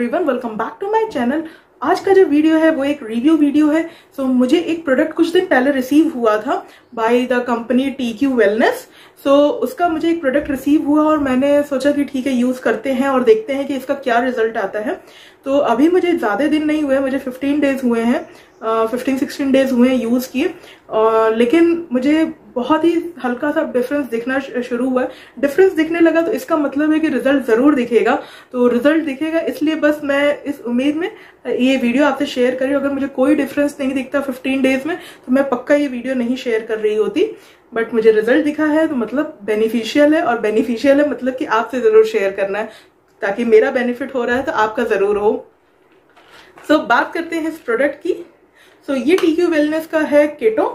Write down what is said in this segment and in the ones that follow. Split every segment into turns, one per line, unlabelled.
Welcome back to my channel आज का जो वीडियो है वो एक रिव्यू वीडियो है. सो so, मुझे एक प्रोडक्ट कुछ दिन पहले रिसीव हुआ था by the company T Q wellness so उसका मुझे एक प्रोडक्ट रिसीव हुआ और मैंने सोचा कि ठीक है यूज़ करते हैं और देखते हैं कि इसका क्या रिज़ल्ट आता है. तो अभी मुझे ज़्यादा दिन नहीं हुए मुझे 15 डेज़ हुए हैं. फिफ्टीन सिक्सटीन डेज़ हुए हैं यूज़ किए. लेकिन मुझे बहुत ही हल्का सा डिफरेंस दिखना शुरू हुआ है। डिफरेंस दिखने लगा तो इसका मतलब है कि रिज़ल्ट ज़रूर दिखेगा। तो रिज़ल्ट दिखेगा इसलिए बस मैं इस उम्मीद में ये वीडियो आपसे शेयर करी अगर मुझे कोई डिफरेंस नहीं दिखता 15 डेज़ में तो मैं पक्का ये वीडियो नहीं शेयर कर रही होती। बट मुझे रिज़ल्ट दिखा है तो मतलब बेनिफिशियल है। और बेनिफिशियल है मतलब कि आपसे ज़रूर शेयर करना है। ताकि मेरा बेनिफिट हो रहा है तो आपका ज़रूर हो। सो so, बात करते हैं इस प्रोडक्ट की। सो so, ये टीक्यू वेलनेस का है keto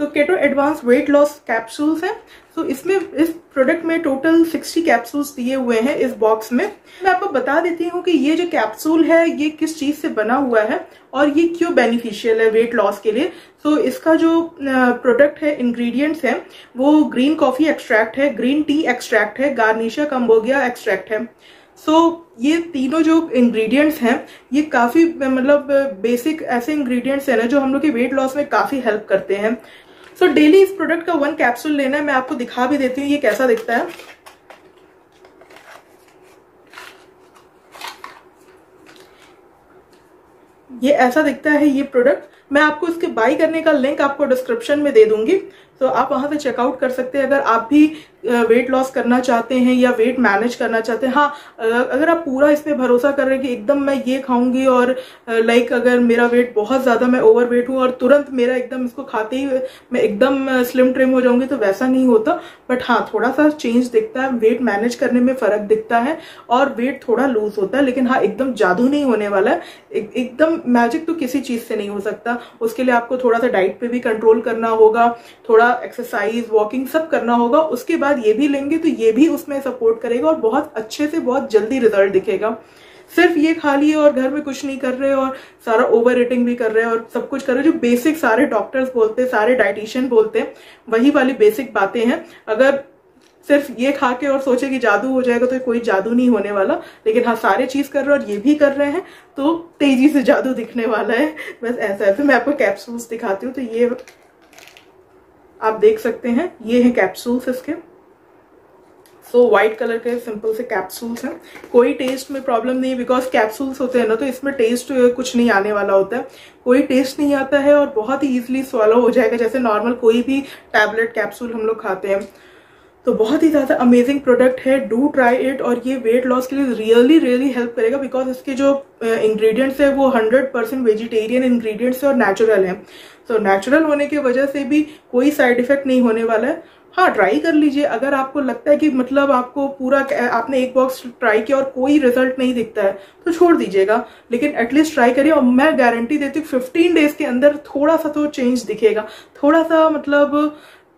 so keto advance weight loss capsules हैं। सो इसमें इस प्रोडक्ट में टोटल 60 कैप्सूल्स दिए हुए हैं इस बॉक्स में। मैं आपको बता देती हूँ कि ये जो कैप्सूल है ये किस चीज़ से बना हुआ है और ये क्यों बेनिफिशियल है वेट लॉस के लिए। सो so, इसका जो प्रोडक्ट है इंग्रेडिएंट्स है वो ग्रीन कॉफ़ी एक्सट्रैक्ट है ग्रीन टी एक्सट्रैक्ट है गार्निशा कम्बोगिया एक्सट्रैक्ट है। सो so, ये तीनों जो इंग्रेडिएंट्स हैं ये काफ़ी मतलब बेसिक ऐसे इंग्रेडिएंट्स हैं ना जो हम लोग के वेट लॉस में काफ़ी हेल्प करते हैं। सो so, डेली इस प्रोडक्ट का वन कैप्सूल लेना है मैं आपको दिखा भी देती हूँ ये कैसा दिखता है। ये ऐसा दिखता है ये प्रोडक्ट मैं आपको इसके बाई करने का लिंक आपको डिस्क्रिप्शन में दे दूँगी। तो आप वहाँ से चेकआउट कर सकते हैं। अगर आप भी वेट लॉस करना चाहते हैं या वेट मैनेज करना चाहते हैं हाँ अगर आप पूरा इस पर भरोसा कर रहे हैं कि एकदम मैं ये खाऊँगी और लाइक अगर मेरा वेट बहुत ज़्यादा मैं ओवर वेट हूँ और तुरंत मेरा एकदम इसको खाते ही मैं एकदम स्लिम ट्रिम हो जाऊँगी तो वैसा नहीं होता। बट हाँ थोड़ा सा चेंज दिखता है वेट मैनेज करने में फ़र्क दिखता है और वेट थोड़ा लूज होता है, लेकिन हाँ एकदम जादू नहीं होने वाला है। एकदम मैजिक तो किसी चीज़ से नहीं हो सकता। उसके लिए आपको थोड़ा सा डाइट पे भी कंट्रोल करना होगा, थोड़ा एक्सरसाइज वॉकिंग सब करना होगा। उसके बाद ये भी लेंगे तो ये भी उसमें सपोर्ट करेगा और बहुत अच्छे से बहुत जल्दी रिज़ल्ट दिखेगा। सिर्फ़ ये खा लिए और घर में कुछ नहीं कर रहे और सारा ओवर ईटिंग भी कर रहे हैं और सब कुछ कर रहे जो बेसिक सारे डॉक्टर्स बोलते, सारे डाइटिशियन बोलते वही वाली बेसिक बातें हैं। अगर सिर्फ़ ये खा के और सोचे कि जादू हो जाएगा तो कोई जादू नहीं होने वाला, लेकिन हाँ सारे चीज़ कर रहे हैं और ये भी कर रहे हैं तो तेज़ी से जादू दिखने वाला है। बस ऐसा है। फिर मैं आपको कैप्सूल्स दिखाती हूँ तो ये आप देख सकते हैं, ये है कैप्सूल्स इसके। सो so, व्हाइट कलर के सिंपल से कैप्सूल्स हैं। कोई टेस्ट में प्रॉब्लम नहीं बिकॉज़ कैप्सूल्स होते हैं ना तो इसमें टेस्ट कुछ नहीं आने वाला होता है। कोई टेस्ट नहीं आता है और बहुत ही इजीली सॉलो हो जाएगा। जैसे नॉर्मल कोई भी टैबलेट कैप्सूल हम लोग खाते हैं। तो बहुत ही ज़्यादा अमेजिंग प्रोडक्ट है। डू ट्राई इट और ये वेट लॉस के लिए रियली रियली हेल्प करेगा बिकॉज़ इसके जो इंग्रेडिएंट्स है वो हंड्रेड परसेंट वेजिटेरियन इंग्रेडिएंट्स है और नेचुरल है। तो नेचुरल होने की वजह से भी कोई साइड इफ़ेक्ट नहीं होने वाला है। हाँ ट्राई कर लीजिए। अगर आपको लगता है कि मतलब आपको पूरा आपने एक बॉक्स ट्राई किया और कोई रिज़ल्ट नहीं दिखता है तो छोड़ दीजिएगा। लेकिन एटलीस्ट ट्राई करिए और मैं गारंटी देती हूँ फिफ्टीन डेज़ के अंदर थोड़ा सा तो चेंज दिखेगा। थोड़ा सा मतलब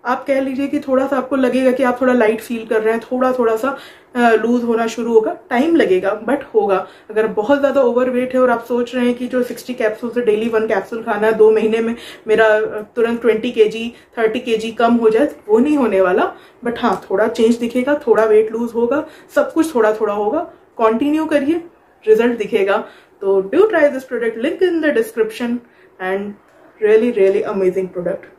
आप कह लीजिए कि थोड़ा सा आपको लगेगा कि आप थोड़ा लाइट फील कर रहे हैं, थोड़ा थोड़ा सा लूज होना शुरू होगा। टाइम लगेगा बट होगा। अगर बहुत ज़्यादा ओवर वेट है और आप सोच रहे हैं कि जो 60 कैप्सूल से डेली वन कैप्सूल खाना है, दो महीने में मेरा तुरंत 20 के जी थर्टी के जी कम हो जाए, वो नहीं होने वाला। बट हाँ थोड़ा चेंज दिखेगा, थोड़ा वेट लूज होगा, सब कुछ थोड़ा थोड़ा होगा। कॉन्टिन्यू करिए रिज़ल्ट दिखेगा। तो do try this product link in the description and really really amazing product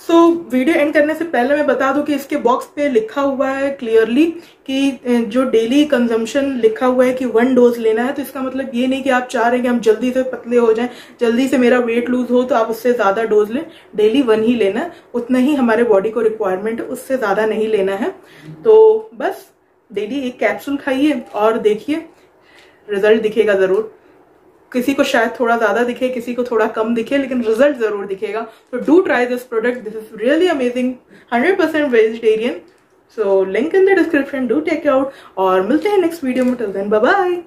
so so, video end करने से पहले मैं बता दूँ कि इसके बॉक्स पे लिखा हुआ है क्लियरली कि जो डेली कंजम्पशन लिखा हुआ है कि वन डोज लेना है तो इसका मतलब ये नहीं कि आप चाह रहे हैं कि हम जल्दी से पतले हो जाएँ जल्दी से मेरा वेट लूज हो तो आप उससे ज़्यादा डोज लें। डेली वन ही लेना है उतना ही हमारे बॉडी को रिक्वायरमेंट है उससे ज़्यादा नहीं लेना है। तो बस डेली एक कैप्सूल खाइए और देखिए रिज़ल्ट दिखेगा ज़रूर। किसी को शायद थोड़ा ज़्यादा दिखे, किसी को थोड़ा कम दिखे, लेकिन रिज़ल्ट ज़रूर दिखेगा। तो do try this product this is really amazing hundred percent vegetarian so link in the description do take out और मिलते हैं नेक्स्ट वीडियो में. Till then bye bye